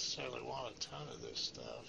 necessarily want a ton of this stuff.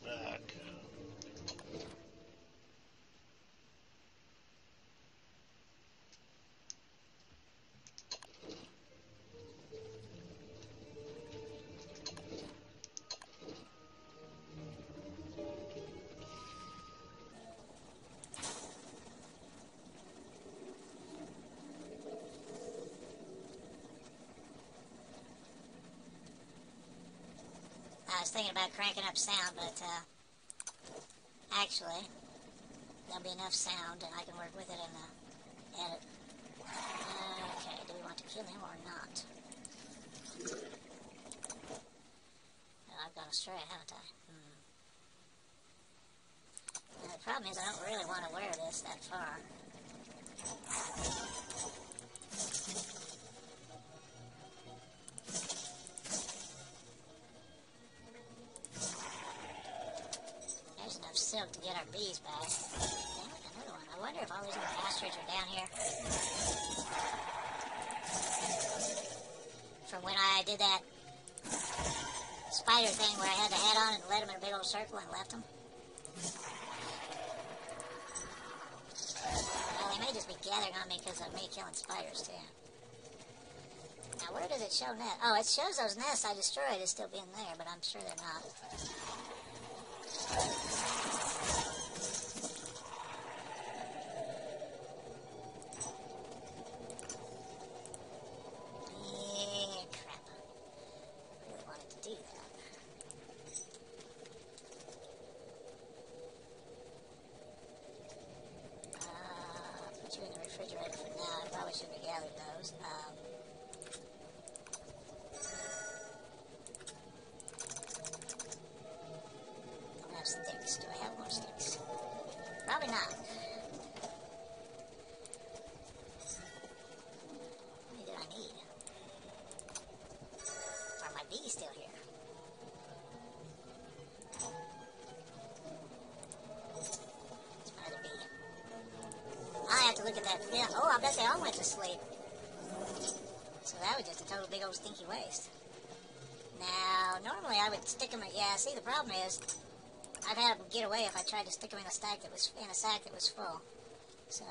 Back. Was thinking about cranking up sound, but uh, actually, there'll be enough sound and I can work with it in the edit. Okay, do we want to kill him or not? Well, I've gone astray, haven't I? Hmm. Now, the problem is I don't really want to wear this that far. Silk to get our bees back. Another one. I wonder if all these little bastards are down here. From when I did that spider thing where I had the hat on and led them in a big old circle and left them. Well, they may just be gathering on me because of me killing spiders, too. Now, where does it show net? Oh, it shows those nests I destroyed as still being there, but I'm sure they're not. ハハハハ! Yeah. Oh, I bet they all went to sleep. So that was just a total big old stinky waste. Now, normally I would stick them. in, Yeah. See, the problem is, I'd have them get away if I tried to stick them in a stack that was in a sack that was full. So,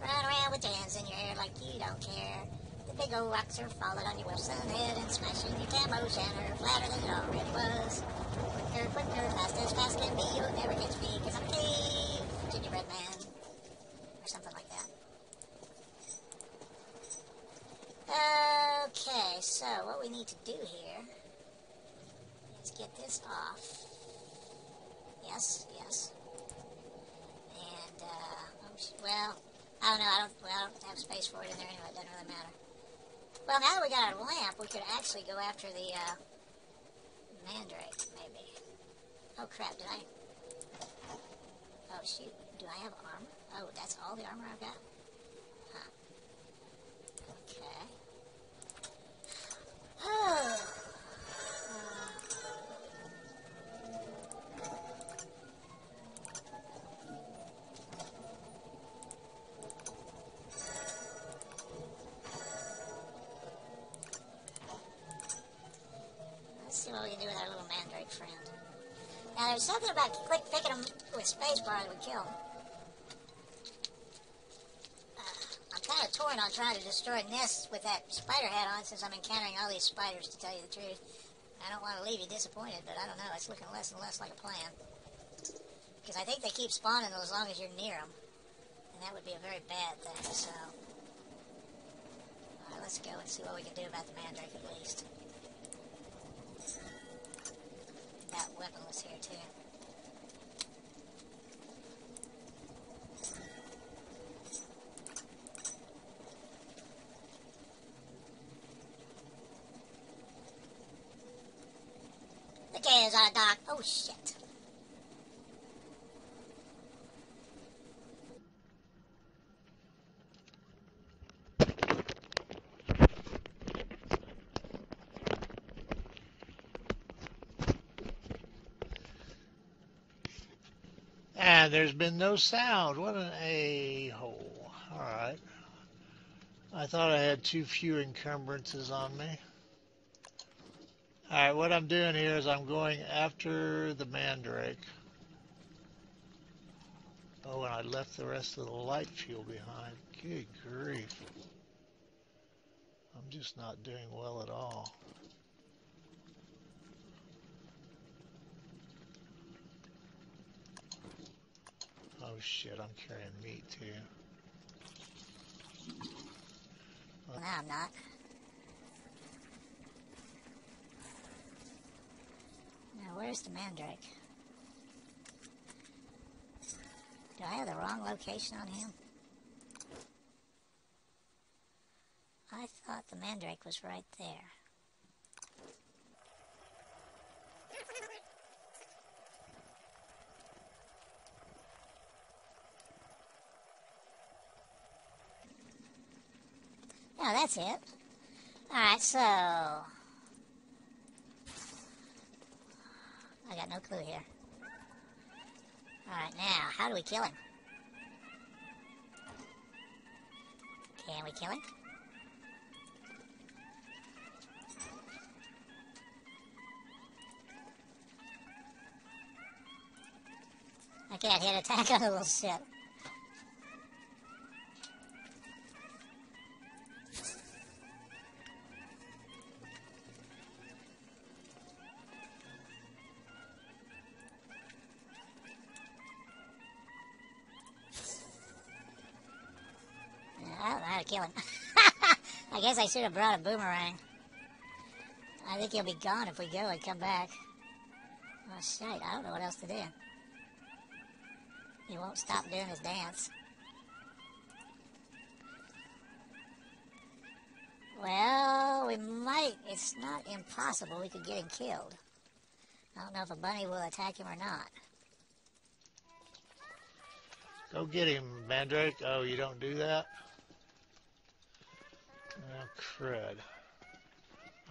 run around with your hands in your hair like you don't care. The big old rocks are falling on your Wilson head and smashing your camo shanner flatter than it already was. Quicker, quicker, fast as fast can be. You'll never catch me because I'm cave gingerbread man. Or something like that. Okay, so what we need to do here is get this off. Yes, yes. And, uh, well, I don't know. I don't, well, I don't have space for it in there anyway. It doesn't really matter. Well, now that we got our lamp, we could actually go after the, uh, mandrake, maybe. Oh, crap. Did I? Oh, shoot. Do I have armor? Oh, that's all the armor I've got? Friend. Now, there's something about click picking them with spacebar that would kill them. Uh, I'm kind of torn on trying to destroy nests with that spider hat on since I'm encountering all these spiders, to tell you the truth. I don't want to leave you disappointed, but I don't know. It's looking less and less like a plan. Because I think they keep spawning as long as you're near them. And that would be a very bad thing, so... Alright, let's go and see what we can do about the mandrake at least. That weaponless here, too. is on a dock. Oh, shit. And there's been no sound. What an a-hole. All right. I thought I had too few encumbrances on me. All right, what I'm doing here is I'm going after the mandrake. Oh, and I left the rest of the light fuel behind. Good grief. I'm just not doing well at all. Oh shit, I'm carrying meat too. No, I'm not. Now, where's the mandrake? Do I have the wrong location on him? I thought the mandrake was right there. Oh, that's it. Alright, so. I got no clue here. Alright, now, how do we kill him? Can we kill him? I can't hit attack on the little shit. I guess I should have brought a boomerang. I think he'll be gone if we go and come back. Oh, shite. I don't know what else to do. He won't stop doing his dance. Well, we might. It's not impossible we could get him killed. I don't know if a bunny will attack him or not. Go get him, Mandrake. Oh, you don't do that? Oh, crud.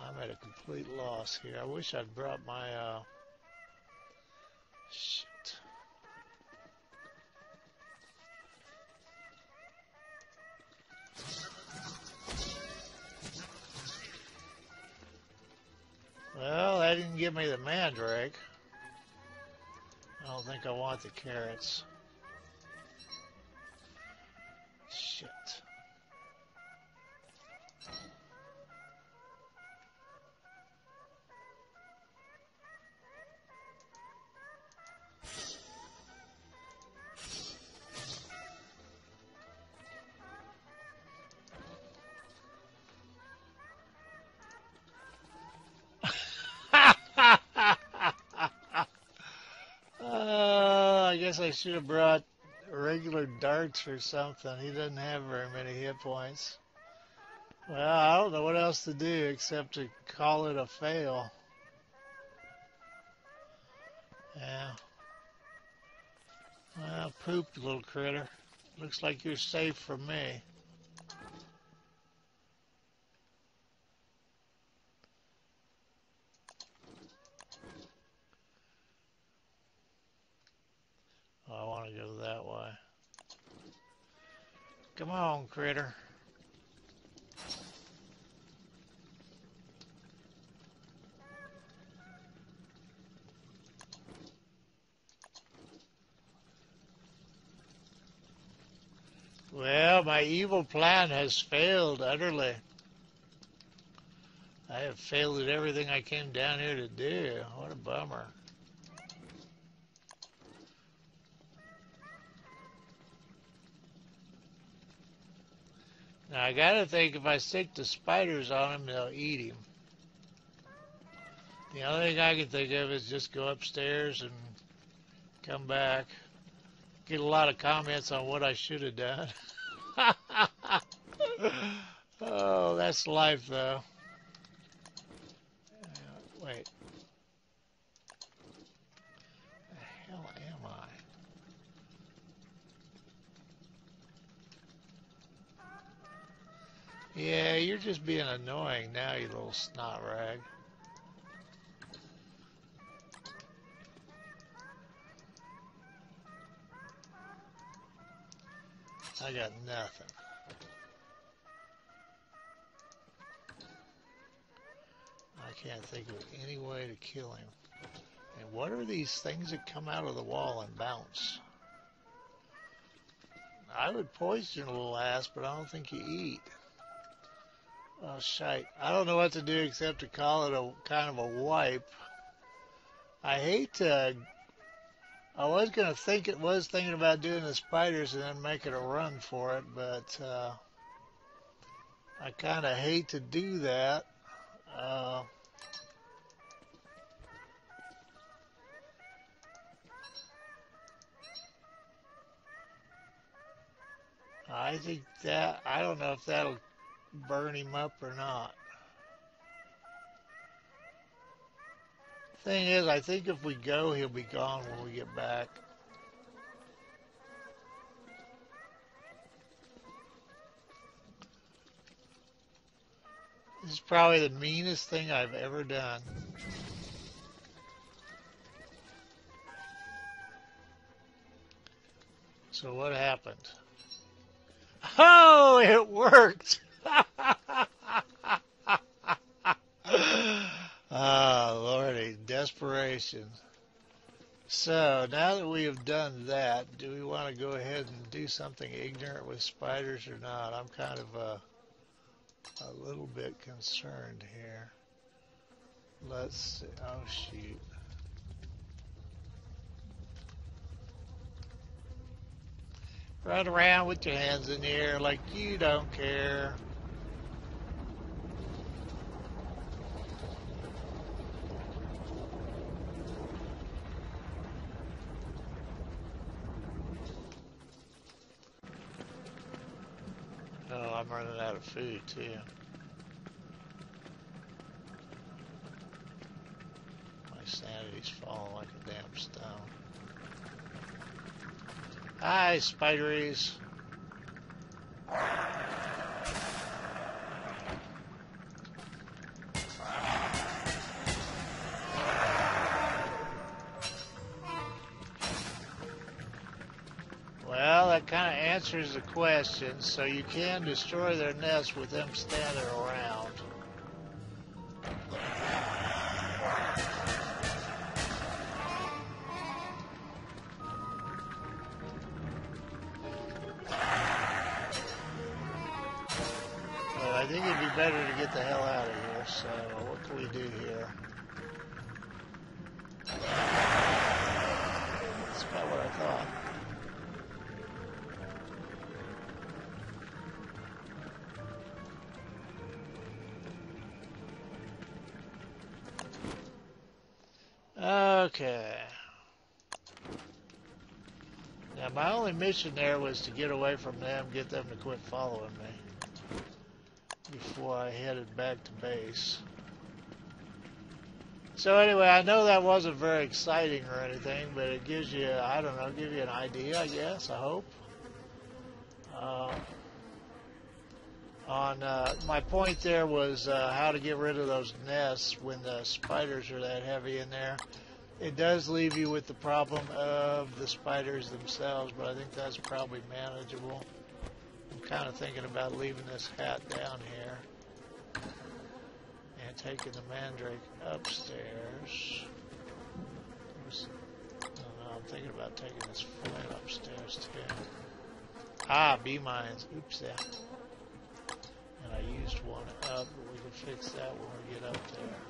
I'm at a complete loss here. I wish I'd brought my, uh... Shit. Well, that didn't give me the mandrake. I don't think I want the carrots. Guess I should have brought regular darts or something. He doesn't have very many hit points. Well, I don't know what else to do except to call it a fail. Yeah. Well, pooped, little critter. Looks like you're safe from me. Oh, I want to go that way. Come on, critter. Well, my evil plan has failed utterly. I have failed at everything I came down here to do. What a bummer. Now I gotta think if I stick the spiders on him, they'll eat him. The only thing I can think of is just go upstairs and come back. Get a lot of comments on what I should have done. oh, that's life, though. Uh, wait. Yeah, you're just being annoying now, you little snot rag. I got nothing. I can't think of any way to kill him. And what are these things that come out of the wall and bounce? I would poison a little ass, but I don't think you eat. Oh, shite. I don't know what to do except to call it a kind of a wipe. I hate to. I was gonna think it was thinking about doing the spiders and then making a run for it, but uh, I kind of hate to do that. Uh, I think that I don't know if that'll burn him up or not. Thing is, I think if we go, he'll be gone when we get back. This is probably the meanest thing I've ever done. So what happened? Oh, it worked! ah, Lordy, desperation. So, now that we have done that, do we want to go ahead and do something ignorant with spiders or not? I'm kind of uh, a little bit concerned here. Let's see. Oh, shoot. Run around with your hands in the air like you don't care. Oh, I'm running out of food too. My sanity's falling like a damn stone. Hi, spideries. Answers the question. So you can destroy their nest with them standing around. But I think it'd be better to get the hell out of here. So what can we do here? Okay. Now my only mission there was to get away from them, get them to quit following me before I headed back to base. So anyway, I know that wasn't very exciting or anything, but it gives you, I don't know, give you an idea, I guess, I hope. Uh, on uh, my point there was uh, how to get rid of those nests when the spiders are that heavy in there. It does leave you with the problem of the spiders themselves, but I think that's probably manageable. I'm kind of thinking about leaving this hat down here and taking the mandrake upstairs. Know, I'm thinking about taking this flint upstairs too. Ah, bee mines. Oops, yeah. And I used one up, but we can fix that when we get up there.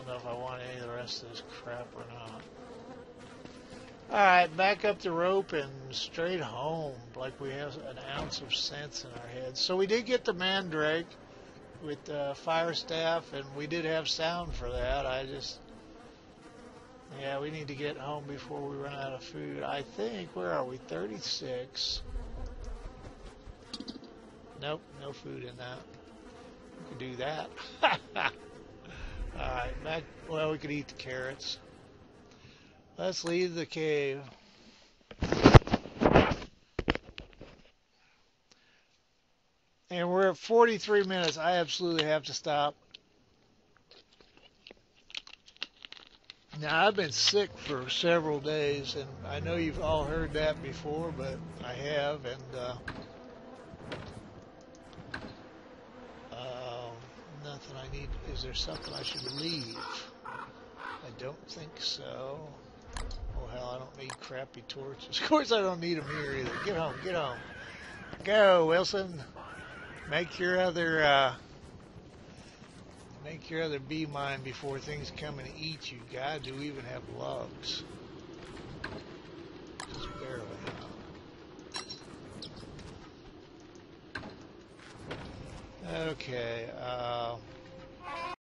Don't know if I want any of the rest of this crap or not. Alright, back up the rope and straight home, like we have an ounce of sense in our heads. So we did get the mandrake with the fire staff, and we did have sound for that. I just, yeah, we need to get home before we run out of food. I think, where are we? 36. Nope, no food in that. We could do that. Back, well, we could eat the carrots. Let's leave the cave. And we're at 43 minutes. I absolutely have to stop. Now, I've been sick for several days, and I know you've all heard that before, but I have, and uh, nothing I need. Is there something I should leave? I don't think so. Oh, hell, I don't need crappy torches. Of course, I don't need them here either. Get home, get home. Go, Wilson. Make your other, uh, make your other bee mine before things come and eat you. God, do we even have logs? Just barely. Okay, uh,